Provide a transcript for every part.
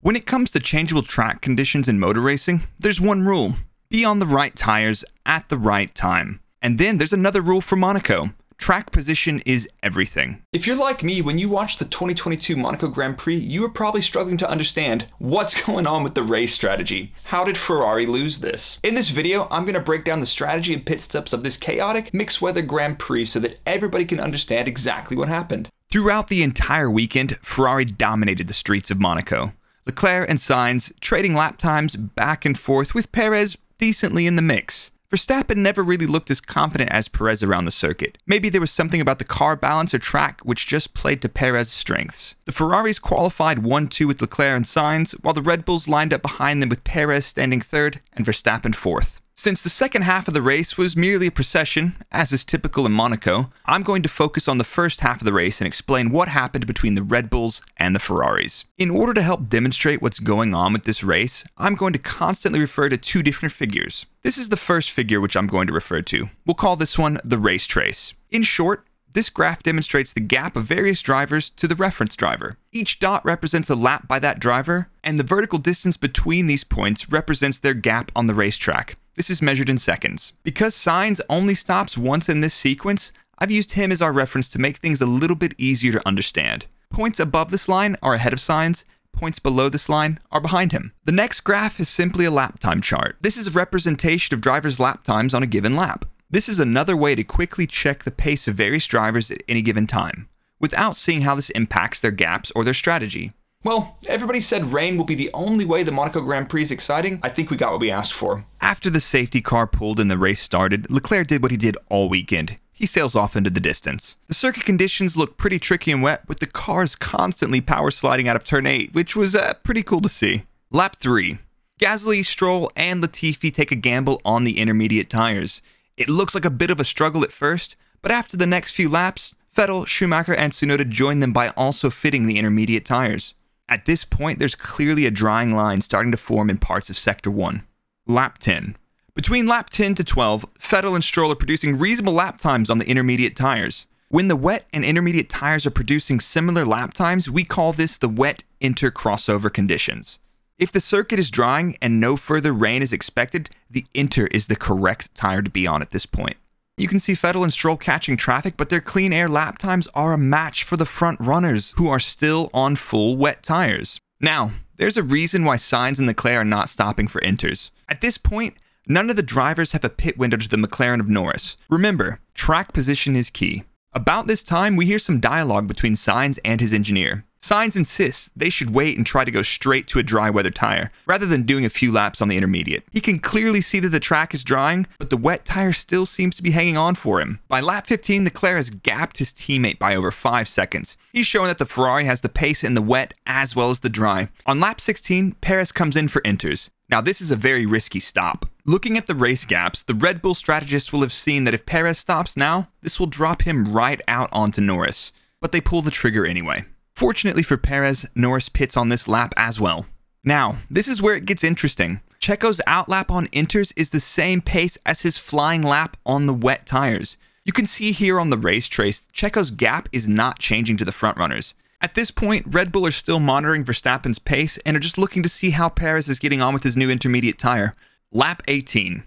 When it comes to changeable track conditions in motor racing, there's one rule be on the right tires at the right time. And then there's another rule for Monaco track position is everything. If you're like me, when you watch the 2022 Monaco Grand Prix, you are probably struggling to understand what's going on with the race strategy. How did Ferrari lose this? In this video, I'm going to break down the strategy and pit stops of this chaotic mixed weather Grand Prix so that everybody can understand exactly what happened. Throughout the entire weekend, Ferrari dominated the streets of Monaco. Leclerc and Sainz trading lap times back and forth with Perez decently in the mix. Verstappen never really looked as confident as Perez around the circuit. Maybe there was something about the car balance or track which just played to Perez's strengths. The Ferraris qualified 1-2 with Leclerc and Sainz, while the Red Bulls lined up behind them with Perez standing third and Verstappen fourth. Since the second half of the race was merely a procession, as is typical in Monaco, I'm going to focus on the first half of the race and explain what happened between the Red Bulls and the Ferraris. In order to help demonstrate what's going on with this race, I'm going to constantly refer to two different figures. This is the first figure which I'm going to refer to. We'll call this one the race trace. In short, this graph demonstrates the gap of various drivers to the reference driver. Each dot represents a lap by that driver, and the vertical distance between these points represents their gap on the racetrack. This is measured in seconds. Because Sainz only stops once in this sequence, I've used him as our reference to make things a little bit easier to understand. Points above this line are ahead of Sainz, points below this line are behind him. The next graph is simply a lap time chart. This is a representation of drivers' lap times on a given lap. This is another way to quickly check the pace of various drivers at any given time, without seeing how this impacts their gaps or their strategy. Well, everybody said rain will be the only way the Monaco Grand Prix is exciting. I think we got what we asked for. After the safety car pulled and the race started, Leclerc did what he did all weekend. He sails off into the distance. The circuit conditions look pretty tricky and wet, with the cars constantly power sliding out of turn 8, which was uh, pretty cool to see. Lap 3. Gasly, Stroll, and Latifi take a gamble on the intermediate tires. It looks like a bit of a struggle at first, but after the next few laps, Vettel, Schumacher, and Tsunoda join them by also fitting the intermediate tires. At this point, there's clearly a drying line starting to form in parts of Sector 1. Lap 10. Between lap 10 to 12, Vettel and Stroll are producing reasonable lap times on the intermediate tires. When the wet and intermediate tires are producing similar lap times, we call this the wet inter crossover conditions. If the circuit is drying and no further rain is expected, the inter is the correct tire to be on at this point. You can see Vettel and Stroll catching traffic, but their clean air lap times are a match for the front runners, who are still on full wet tires. Now, there's a reason why Sainz and Leclerc are not stopping for inters. At this point, none of the drivers have a pit window to the McLaren of Norris. Remember, track position is key. About this time, we hear some dialogue between Sainz and his engineer. Sainz insists they should wait and try to go straight to a dry weather tire, rather than doing a few laps on the intermediate. He can clearly see that the track is drying, but the wet tire still seems to be hanging on for him. By lap 15, Leclerc has gapped his teammate by over 5 seconds. He's showing that the Ferrari has the pace in the wet as well as the dry. On lap 16, Perez comes in for inters. Now, this is a very risky stop. Looking at the race gaps, the Red Bull strategists will have seen that if Perez stops now, this will drop him right out onto Norris. But they pull the trigger anyway. Fortunately for Perez, Norris pits on this lap as well. Now, this is where it gets interesting. Checo's outlap on inters is the same pace as his flying lap on the wet tires. You can see here on the race trace, Checo's gap is not changing to the front runners. At this point, Red Bull are still monitoring Verstappen's pace and are just looking to see how Perez is getting on with his new intermediate tire. Lap 18.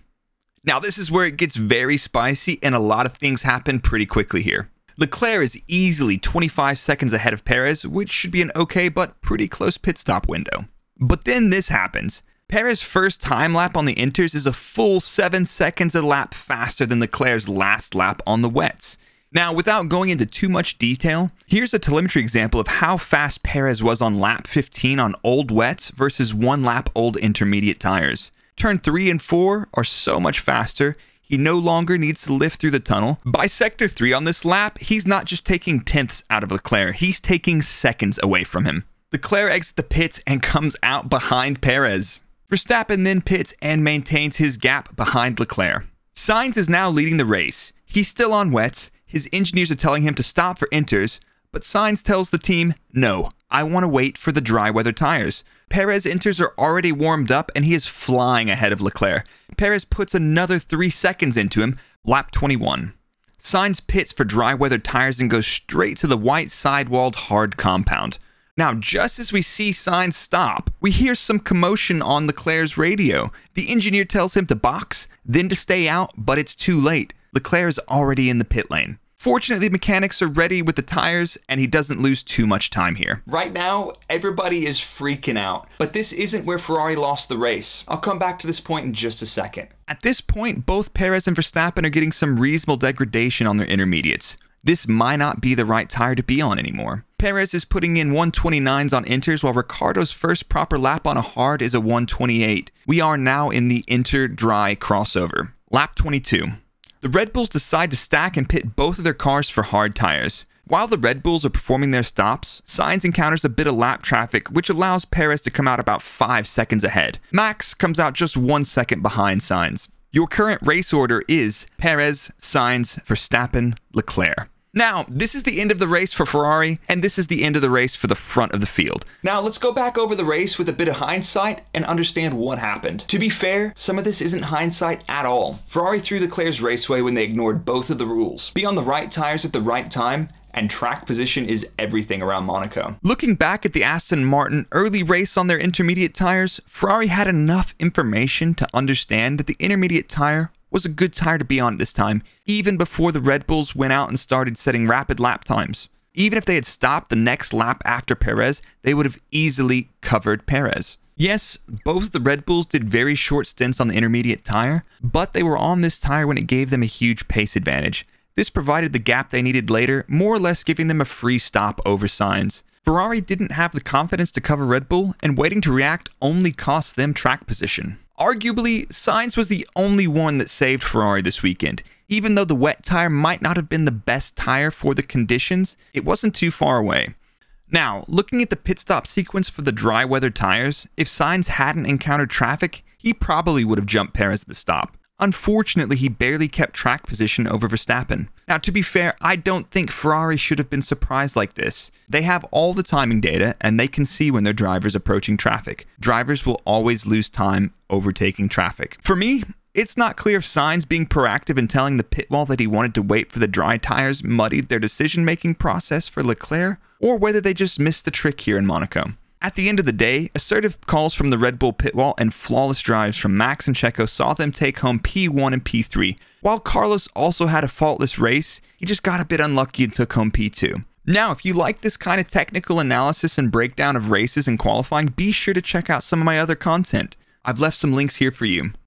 Now, this is where it gets very spicy and a lot of things happen pretty quickly here. Leclerc is easily 25 seconds ahead of Perez, which should be an okay but pretty close pit stop window. But then this happens. Perez's first time lap on the inters is a full 7 seconds a lap faster than Leclerc's last lap on the wets. Now, without going into too much detail, here's a telemetry example of how fast Perez was on lap 15 on old wets versus one lap old intermediate tires. Turn 3 and 4 are so much faster, he no longer needs to lift through the tunnel. By sector 3 on this lap, he's not just taking tenths out of Leclerc, he's taking seconds away from him. Leclerc exits the pits and comes out behind Perez. Verstappen then pits and maintains his gap behind Leclerc. Sainz is now leading the race. He's still on wets. His engineers are telling him to stop for inters, but Sainz tells the team, no, I want to wait for the dry weather tires. Perez inters are already warmed up and he is flying ahead of Leclerc. Perez puts another 3 seconds into him, lap 21. Sainz pits for dry weather tires and goes straight to the white sidewalled hard compound. Now, just as we see Sainz stop, we hear some commotion on Leclerc's radio. The engineer tells him to box, then to stay out, but it's too late. Leclerc is already in the pit lane. Fortunately, mechanics are ready with the tires, and he doesn't lose too much time here. Right now, everybody is freaking out, but this isn't where Ferrari lost the race. I'll come back to this point in just a second. At this point, both Perez and Verstappen are getting some reasonable degradation on their intermediates. This might not be the right tire to be on anymore. Perez is putting in 129s on inters, while Ricciardo's first proper lap on a hard is a 128. We are now in the inter dry crossover. Lap 22. The Red Bulls decide to stack and pit both of their cars for hard tires. While the Red Bulls are performing their stops, Sainz encounters a bit of lap traffic, which allows Perez to come out about 5 seconds ahead. Max comes out just 1 second behind Sainz. Your current race order is Perez, Sainz, Verstappen, Leclerc. Now, this is the end of the race for Ferrari, and this is the end of the race for the front of the field. Now, let's go back over the race with a bit of hindsight and understand what happened. To be fair, some of this isn't hindsight at all. Ferrari threw Leclerc's raceway when they ignored both of the rules. Be on the right tires at the right time, and track position is everything around Monaco. Looking back at the Aston Martin early race on their intermediate tires, Ferrari had enough information to understand that the intermediate tire was a good tire to be on at this time, even before the Red Bulls went out and started setting rapid lap times. Even if they had stopped the next lap after Perez, they would have easily covered Perez. Yes, both the Red Bulls did very short stints on the intermediate tire, but they were on this tire when it gave them a huge pace advantage. This provided the gap they needed later, more or less giving them a free stop over Sainz. Ferrari didn't have the confidence to cover Red Bull, and waiting to react only cost them track position. Arguably, Sainz was the only one that saved Ferrari this weekend. Even though the wet tire might not have been the best tire for the conditions, it wasn't too far away. Now, looking at the pit stop sequence for the dry weather tires, if Sainz hadn't encountered traffic, he probably would have jumped Perez at the stop. Unfortunately, he barely kept track position over Verstappen. Now, to be fair, I don't think Ferrari should have been surprised like this. They have all the timing data and they can see when their driver's approaching traffic. Drivers will always lose time overtaking traffic. For me, it's not clear if Sainz being proactive and telling the pit wall that he wanted to wait for the dry tires muddied their decision making process for Leclerc, or whether they just missed the trick here in Monaco. At the end of the day, assertive calls from the Red Bull pit wall and flawless drives from Max and Checo saw them take home P1 and P3. While Carlos also had a faultless race, he just got a bit unlucky and took home P2. Now, if you like this kind of technical analysis and breakdown of races and qualifying, be sure to check out some of my other content. I've left some links here for you.